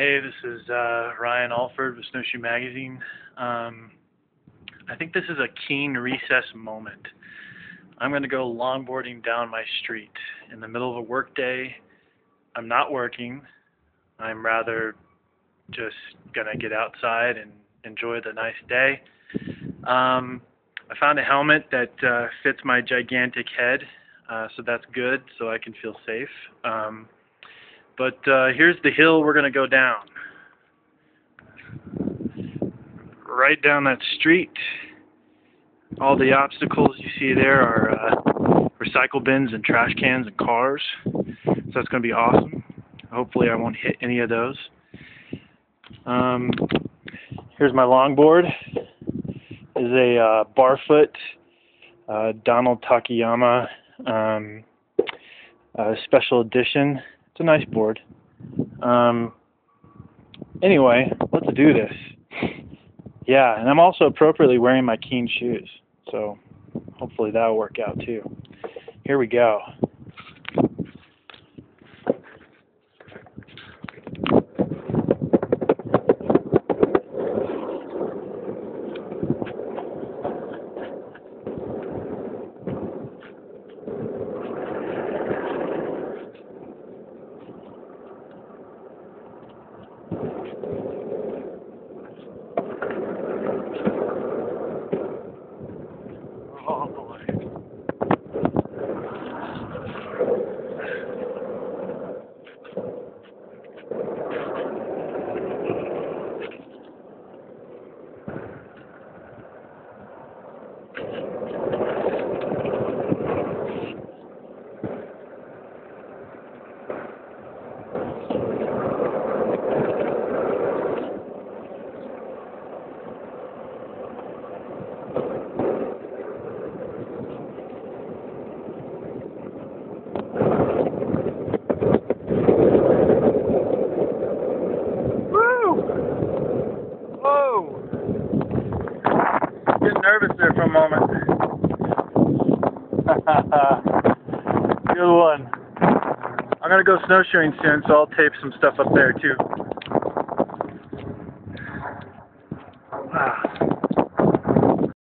Hey, this is uh, Ryan Alford with Snowshoe Magazine. Um, I think this is a keen recess moment. I'm going to go longboarding down my street in the middle of a workday. I'm not working. I'm rather just going to get outside and enjoy the nice day. Um, I found a helmet that uh, fits my gigantic head, uh, so that's good, so I can feel safe. Um, but uh, here's the hill we're going to go down. Right down that street. All the obstacles you see there are uh, recycle bins and trash cans and cars. So that's going to be awesome. Hopefully I won't hit any of those. Um, here's my longboard. Is a uh, barfoot uh, Donald Takayama um, uh, special edition it's a nice board. Um, anyway, let's do this. Yeah, and I'm also appropriately wearing my Keen shoes, so hopefully that'll work out too. Here we go. Oh boy. Nervous there for a moment. Good one. I'm gonna go snowshoeing soon, so I'll tape some stuff up there too.